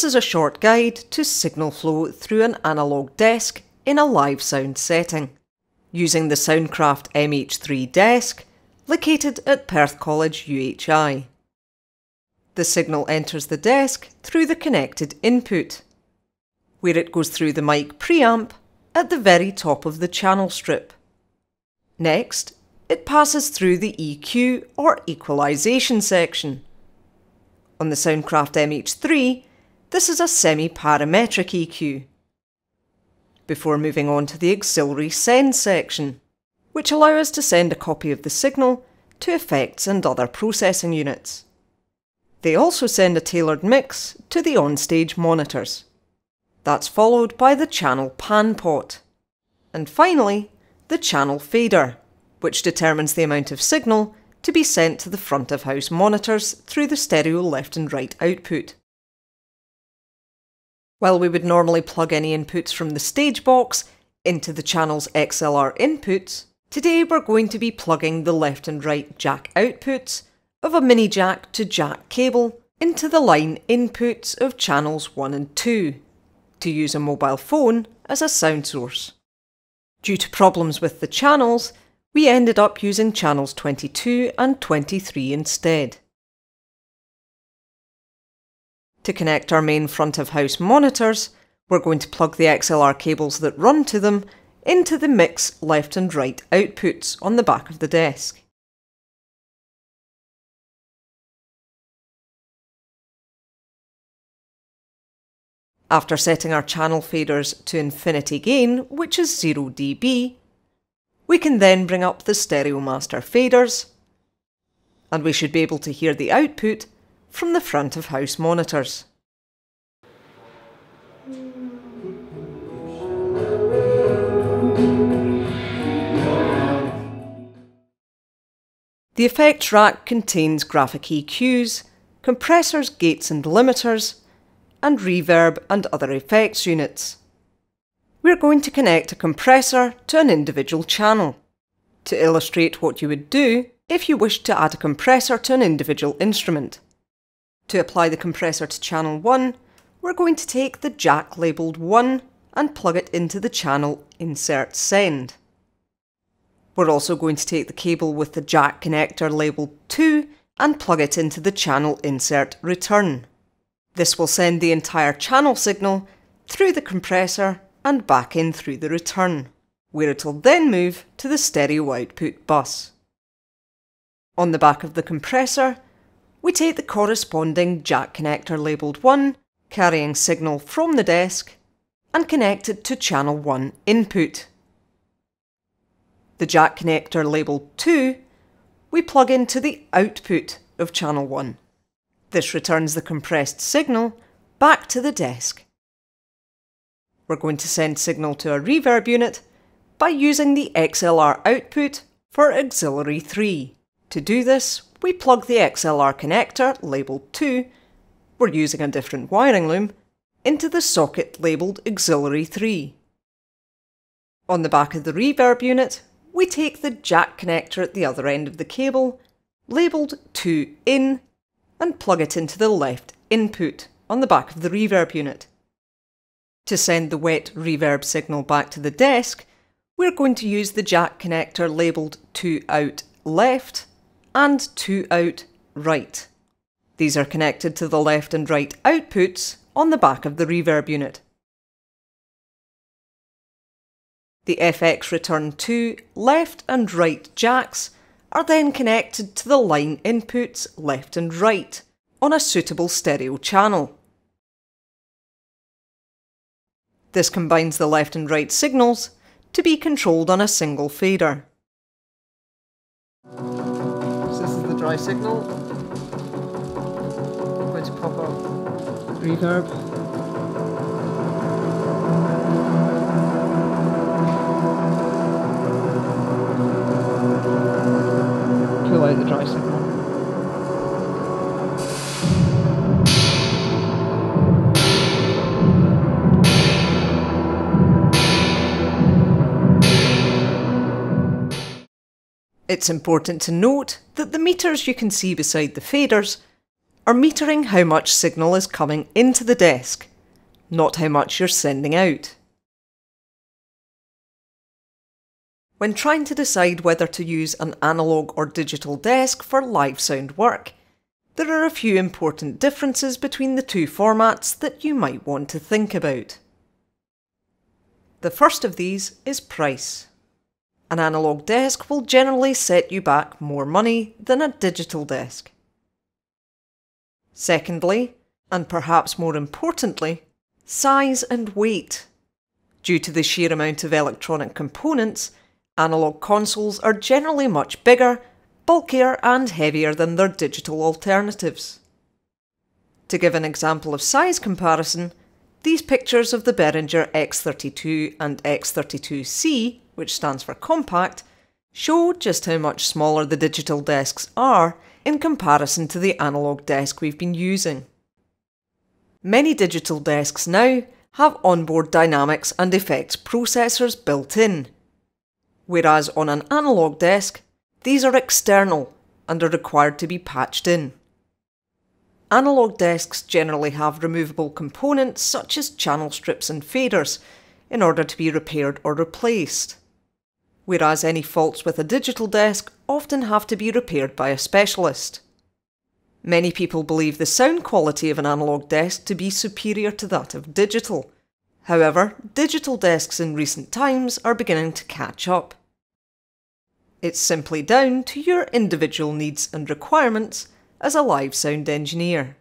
This is a short guide to signal flow through an analogue desk in a live sound setting, using the Soundcraft MH3 desk located at Perth College UHI. The signal enters the desk through the connected input, where it goes through the mic preamp at the very top of the channel strip. Next, it passes through the EQ or equalization section. On the Soundcraft MH3, this is a semi-parametric EQ. Before moving on to the auxiliary send section, which allow us to send a copy of the signal to effects and other processing units. They also send a tailored mix to the on-stage monitors. That's followed by the channel pan pot. And finally, the channel fader, which determines the amount of signal to be sent to the front of house monitors through the stereo left and right output. While we would normally plug any inputs from the stage box into the channel's XLR inputs, today we're going to be plugging the left and right jack outputs of a mini jack to jack cable into the line inputs of channels 1 and 2 to use a mobile phone as a sound source. Due to problems with the channels, we ended up using channels 22 and 23 instead. To connect our main front of house monitors, we're going to plug the XLR cables that run to them into the mix left and right outputs on the back of the desk. After setting our channel faders to infinity gain, which is 0 dB, we can then bring up the Stereo Master faders, and we should be able to hear the output from the front of house monitors. The effects rack contains graphic EQs, compressors, gates and limiters, and reverb and other effects units. We're going to connect a compressor to an individual channel to illustrate what you would do if you wished to add a compressor to an individual instrument. To apply the compressor to channel 1, we're going to take the jack labelled 1 and plug it into the channel Insert Send. We're also going to take the cable with the jack connector labelled 2 and plug it into the channel Insert Return. This will send the entire channel signal through the compressor and back in through the return, where it will then move to the stereo output bus. On the back of the compressor, we take the corresponding jack connector labelled 1, carrying signal from the desk, and connect it to channel 1 input. The jack connector labelled 2, we plug into the output of channel 1. This returns the compressed signal back to the desk. We're going to send signal to a reverb unit by using the XLR output for auxiliary 3. To do this, we plug the XLR connector, labelled 2, we're using a different wiring loom, into the socket labelled auxiliary 3. On the back of the reverb unit, we take the jack connector at the other end of the cable, labelled 2 in, and plug it into the left input on the back of the reverb unit. To send the wet reverb signal back to the desk, we're going to use the jack connector labelled 2 out left and 2 out right. These are connected to the left and right outputs on the back of the reverb unit. The FX return 2 left and right jacks are then connected to the line inputs left and right on a suitable stereo channel. This combines the left and right signals to be controlled on a single fader. Dry signal. I'm going to pop up reverb. It's important to note that the meters you can see beside the faders are metering how much signal is coming into the desk, not how much you're sending out. When trying to decide whether to use an analogue or digital desk for live sound work, there are a few important differences between the two formats that you might want to think about. The first of these is price. An analogue desk will generally set you back more money than a digital desk. Secondly, and perhaps more importantly, size and weight. Due to the sheer amount of electronic components, analogue consoles are generally much bigger, bulkier, and heavier than their digital alternatives. To give an example of size comparison, these pictures of the Behringer X32 and X32C, which stands for compact, show just how much smaller the digital desks are in comparison to the analogue desk we've been using. Many digital desks now have onboard dynamics and effects processors built in, whereas on an analogue desk, these are external and are required to be patched in. Analogue desks generally have removable components such as channel strips and faders in order to be repaired or replaced. Whereas any faults with a digital desk often have to be repaired by a specialist. Many people believe the sound quality of an analogue desk to be superior to that of digital. However, digital desks in recent times are beginning to catch up. It's simply down to your individual needs and requirements as a live sound engineer.